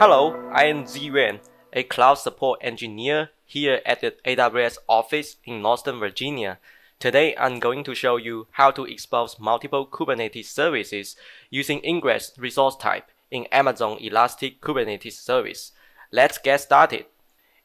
Hello, I am Zhiyuan, a cloud support engineer here at the AWS office in Northern Virginia. Today, I'm going to show you how to expose multiple Kubernetes services using Ingress resource type in Amazon Elastic Kubernetes Service. Let's get started.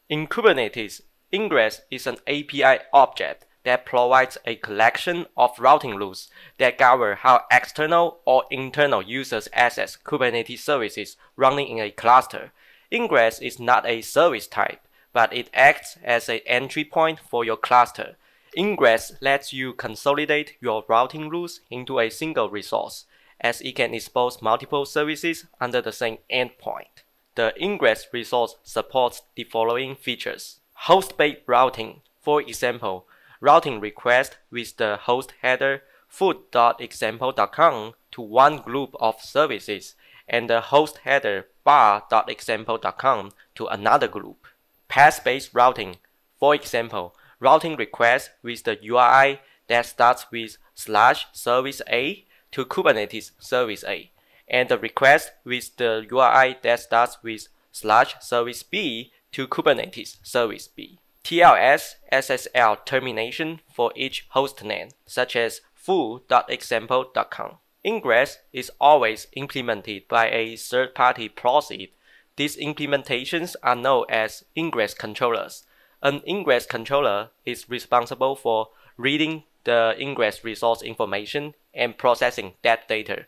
In Kubernetes, Ingress is an API object that provides a collection of routing rules that govern how external or internal users access Kubernetes services running in a cluster. Ingress is not a service type, but it acts as an entry point for your cluster. Ingress lets you consolidate your routing rules into a single resource, as it can expose multiple services under the same endpoint. The Ingress resource supports the following features. Host-based routing, for example, routing request with the host header foo.example.com to one group of services and the host header bar.example.com to another group. Path-based routing, for example, routing request with the URI that starts with slash service A to Kubernetes service A, and the request with the URI that starts with slash service B to Kubernetes service B. TLS SSL termination for each hostname, such as foo.example.com. Ingress is always implemented by a third-party process. These implementations are known as ingress controllers. An ingress controller is responsible for reading the ingress resource information and processing that data.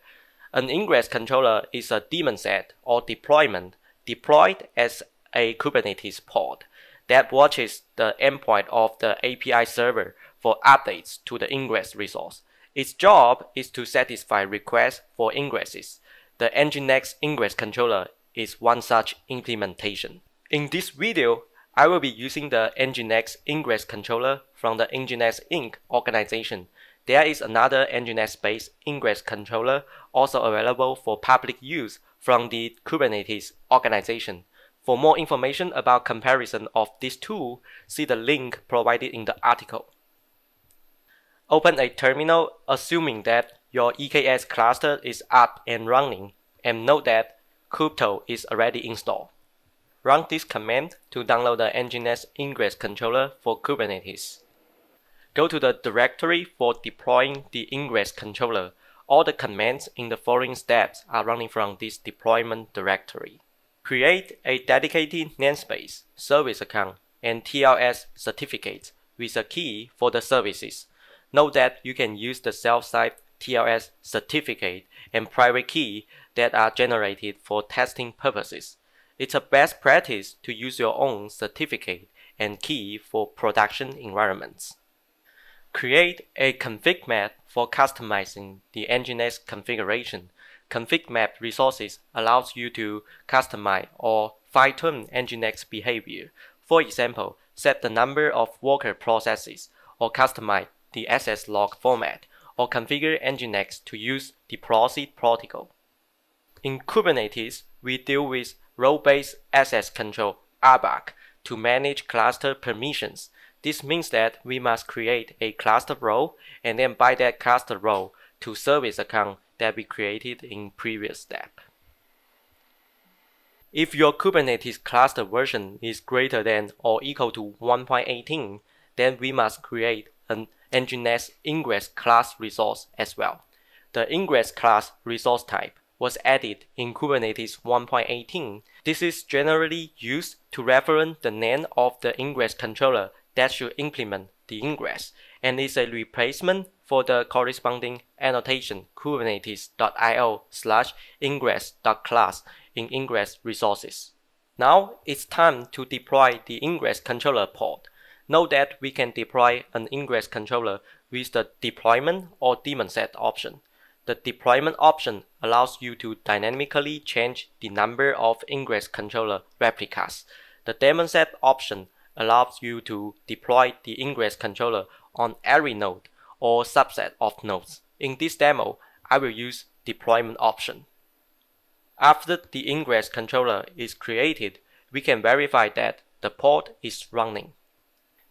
An ingress controller is a daemon set or deployment deployed as a Kubernetes pod that watches the endpoint of the API server for updates to the ingress resource. Its job is to satisfy requests for ingresses. The Nginx ingress controller is one such implementation. In this video, I will be using the Nginx ingress controller from the Nginx Inc. organization. There is another Nginx-based ingress controller also available for public use from the Kubernetes organization. For more information about comparison of these two, see the link provided in the article. Open a terminal assuming that your EKS cluster is up and running and note that kubectl is already installed. Run this command to download the Nginx ingress controller for Kubernetes. Go to the directory for deploying the ingress controller. All the commands in the following steps are running from this deployment directory. Create a dedicated namespace, service account, and TLS certificate with a key for the services. Note that you can use the self-signed TLS certificate and private key that are generated for testing purposes. It's a best practice to use your own certificate and key for production environments. Create a config map for customizing the Nginx configuration config map resources allows you to customize or fine-tune Nginx behavior. For example, set the number of worker processes or customize the SS log format or configure Nginx to use the proxy protocol. In Kubernetes, we deal with role-based access control RBAC to manage cluster permissions. This means that we must create a cluster role and then bind that cluster role to service account that we created in previous step. If your Kubernetes cluster version is greater than or equal to 1.18, then we must create an Nginx ingress class resource as well. The ingress class resource type was added in Kubernetes 1.18. This is generally used to reference the name of the ingress controller that should implement the ingress and is a replacement for the corresponding annotation kubernetes.io slash ingress.class in ingress resources. Now it's time to deploy the ingress controller pod. Note that we can deploy an ingress controller with the deployment or daemon set option. The deployment option allows you to dynamically change the number of ingress controller replicas. The daemon set option allows you to deploy the ingress controller on every node or subset of nodes. In this demo, I will use deployment option. After the ingress controller is created, we can verify that the pod is running.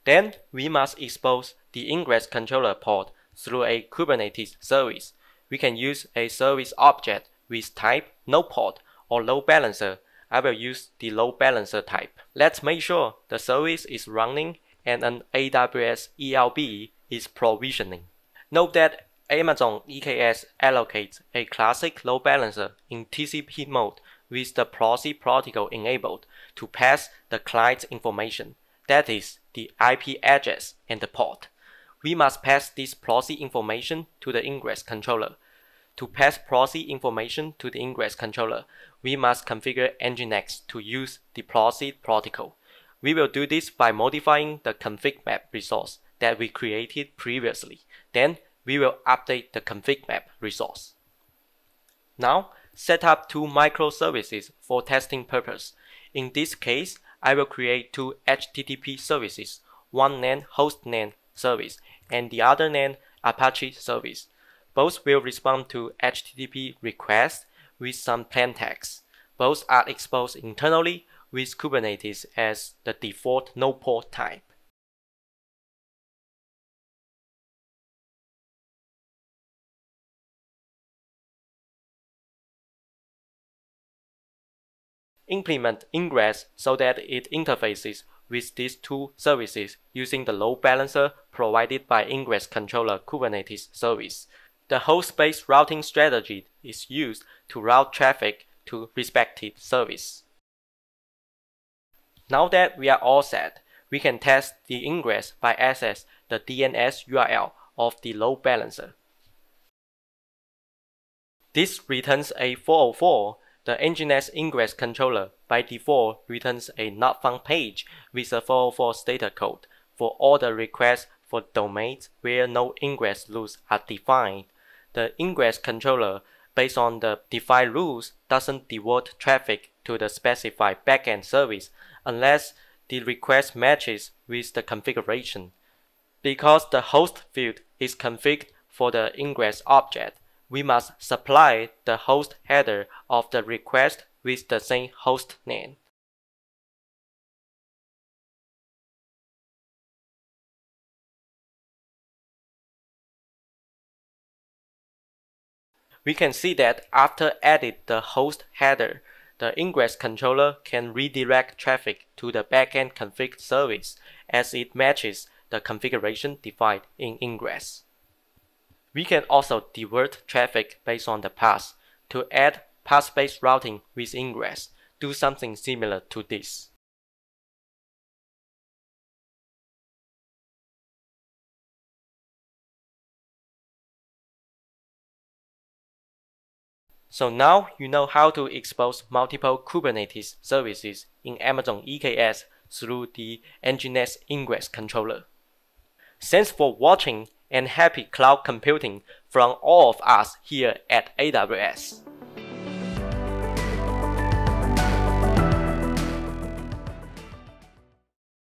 Then we must expose the ingress controller pod through a Kubernetes service. We can use a service object with type node port or load balancer I will use the load balancer type. Let's make sure the service is running and an AWS ELB is provisioning. Note that Amazon EKS allocates a classic load balancer in TCP mode with the proxy protocol enabled to pass the client's information, that is, the IP address and the port. We must pass this proxy information to the ingress controller. To pass proxy information to the ingress controller, we must configure Nginx to use the proxy protocol. We will do this by modifying the config map resource that we created previously. Then we will update the config map resource. Now, set up two microservices for testing purpose. In this case, I will create two HTTP services, one named hostname service and the other named Apache service. Both will respond to HTTP requests with some plain text. Both are exposed internally with Kubernetes as the default node port type. Implement ingress so that it interfaces with these two services using the load balancer provided by Ingress Controller Kubernetes service. The host-based routing strategy is used to route traffic to respective service. Now that we are all set, we can test the ingress by access the DNS URL of the load balancer. This returns a 404 the Nginx ingress controller by default returns a not found page with a 404 status code for all the requests for domains where no ingress rules are defined. The ingress controller, based on the defined rules, doesn't divert traffic to the specified backend service unless the request matches with the configuration. Because the host field is configured for the ingress object, we must supply the host header of the request with the same host name. We can see that after added the host header, the ingress controller can redirect traffic to the backend config service as it matches the configuration defined in ingress. We can also divert traffic based on the path. To add path-based routing with ingress, do something similar to this. So now you know how to expose multiple Kubernetes services in Amazon EKS through the Nginx Ingress controller. Thanks for watching and happy cloud computing from all of us here at AWS.